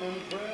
and pray.